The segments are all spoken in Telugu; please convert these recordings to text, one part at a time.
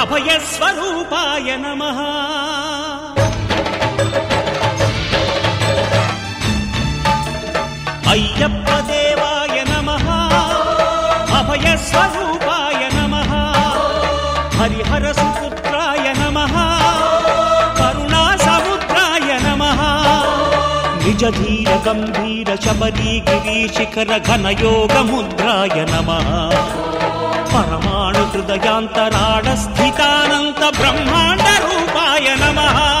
అభయస్వరూపాయ నమ. అయ్యప్పదే నిజ ధీర గంభీర శబరీ గిరి శిఖర ఘన యోగ ముద్రాయ నమ. పరమాణు హృదయాంతరాడ స్థితానంత బ్రహ్మాండ రూపాయ నమః.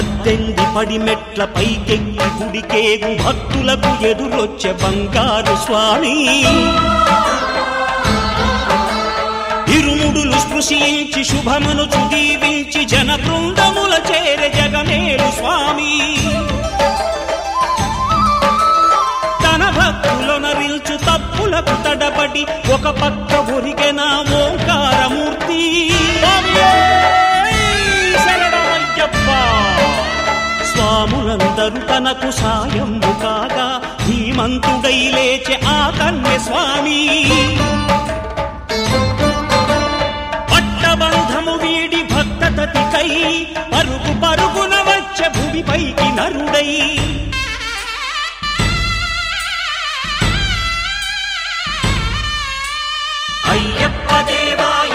పద్దెంది పడి మెట్ల పైకెక్కి గుడికేగు భక్తులకు ఎదురొచ్చే బంగారు స్వామి. ఇరుముడులు స్పృశించి శుభమును చుదీవించి జన బృందముల చేర జగమేలు స్వామి. తన భక్తులొనరిల్చు తప్పులకు తడబడి ఒక పక్క ఒరిగెన ఓంకారమూర్తి స్వాములందరూ తనకు సాయము కాగా ధీమంతుడై లేచె ఆ కన్య స్వామి పట్టబంధము వీడి భక్త తతికై పరుగు పరుగున వచ్చే భూమిపైకి నరుడై. అయ్యప్ప దేవాయ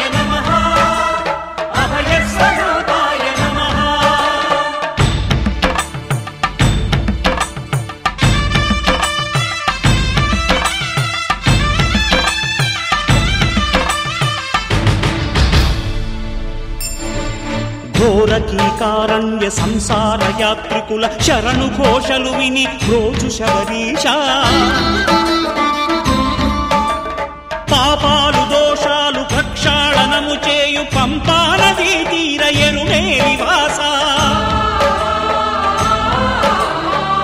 ఘోరకీకారణ్య సంసార యాత్రికుల శరణు ఘోషలు విని రోజు శబరీష. పాపాలు దోషాలు ప్రక్షాళనము చేయు పంపానదీ తీర ఎరుమే నివాస.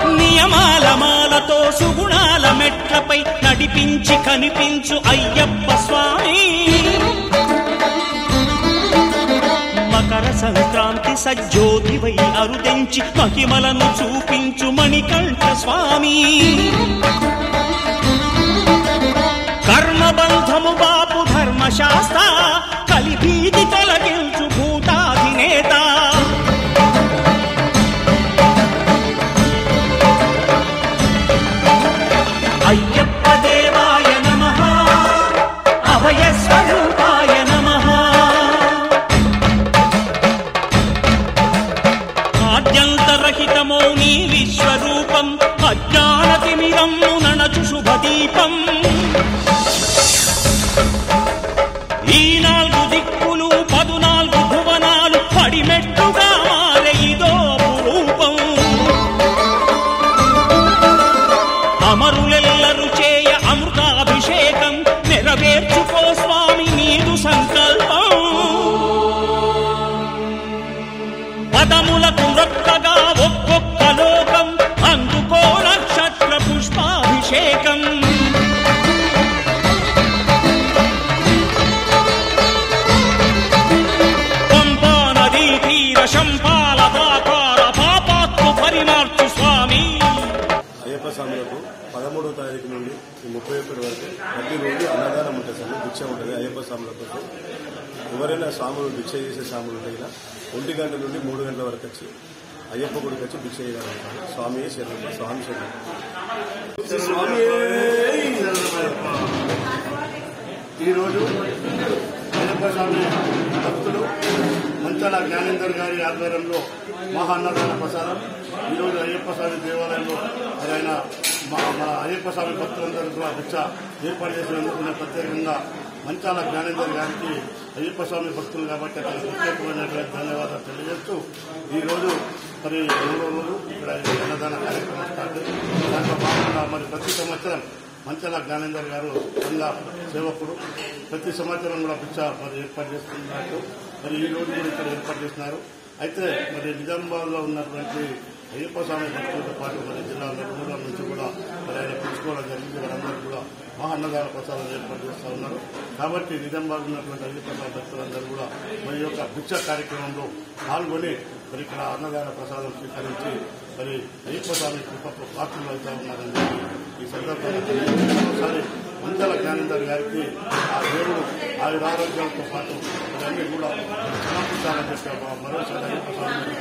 నియమాల మాలతో సుగుణాల మెట్లపై నడిపించి కనిపించు అయ్యప్ప స్వామి. సంక్రాంతి సజ్జోతివై అరుదెంచి మహిమలను చూపించు మణికంఠ స్వామి. కర్మబంధము బాపు ధర్మశాస్త్ర కలిభీతి ఆద్యంతరహితమో నీ విశ్వరూపం అజ్ఞానతిమిరం నణచు శుభదీపం. ఈ నాలుగు దిక్కులు పదునాలుగు అభిషేకం. పంపా నదీ తీర శంపాల దాకార పాపాత్ము పరిమార్చు స్వామి. అయ్యప్ప పదమూడో తారీఖు నుండి ముప్పై ఒకటి వరకు ప్రతిరోజు అన్నదానం ఉంటుంది సార్ భిక్ష ఉంటుంది. అయ్యప్ప స్వాముల కోసం ఎవరైనా స్వాములు భిక్ష చేసే స్వాములు ఉంటే ఇలా ఒంటి గంట నుండి మూడు గంటల వరకు వచ్చి అయ్యప్ప గుడికి వచ్చి భిక్ష చేయగలుగుతారు స్వామి శరణం. స్వామి శరణం ఈరోజు అయ్యప్ప స్వామి భక్తులు మంచాల జ్ఞానేందర్ గారి ఆధ్వర్యంలో మహాన్నదాన ప్రసారం ఈరోజు అయ్యప్ప స్వామి దేవాలయంలో ఆయన మా మా అయ్యప్ప స్వామి భక్తులందరూ కూడా భిక్ష ఏర్పాటు చేసినందుకు ప్రత్యేకంగా మంచాల జ్ఞానేందర్ గారికి అయ్యప్ప స్వామి భక్తులు కాబట్టి అతనికి ప్రత్యేకమైనటువంటి ధన్యవాదాలు తెలియజేస్తూ ఈరోజు మరి మూడో రోజు ఇక్కడ అన్నదాన కార్యక్రమం స్టార్ట్ దాంట్లో భాగంగా మరి ప్రతి సంవత్సరం మంచాల జ్ఞానేందర్ గారు సంఘ సేవకుడు ప్రతి సంవత్సరం కూడా పిచ్చ మరి ఏర్పాటు చేస్తున్నట్టు మరి ఈ రోజు కూడా ఇక్కడ ఏర్పాటు చేస్తున్నారు. అయితే మరి నిజామాబాద్లో ఉన్నటువంటి అయ్యప్ప స్వామి భక్తులతో పాటు మరి జిల్లా నలుమూల నుంచి కూడా మరి ఆయన పిలుచుకోవడం జరిగింది. వారందరూ కూడా మహా అన్నదాన ప్రసాదం ఏర్పాటు చేస్తూ ఉన్నారు. కాబట్టి నిజామాబాద్ ఉన్నటువంటి అయ్యప్ప స్వామి భక్తులందరూ కూడా మరి యొక్క భిక్ష కార్యక్రమంలో పాల్గొని మరి ఇక్కడ అన్నదాన ప్రసాదం స్వీకరించి మరి అయ్యప్ప స్వామి కృపకు పాత్రలు అవుతా ఉన్నారని చెప్పి ఈ సందర్భంగా ఒకసారి మంచల జ్ఞానేందర్ గారికి ఆ దేవుడు ఆయుర ఆరోగ్యాలతో పాటు ఇవన్నీ కూడా సమర్పించాలని చెప్పి మరోసారి అయ్యప్ప స్వామిని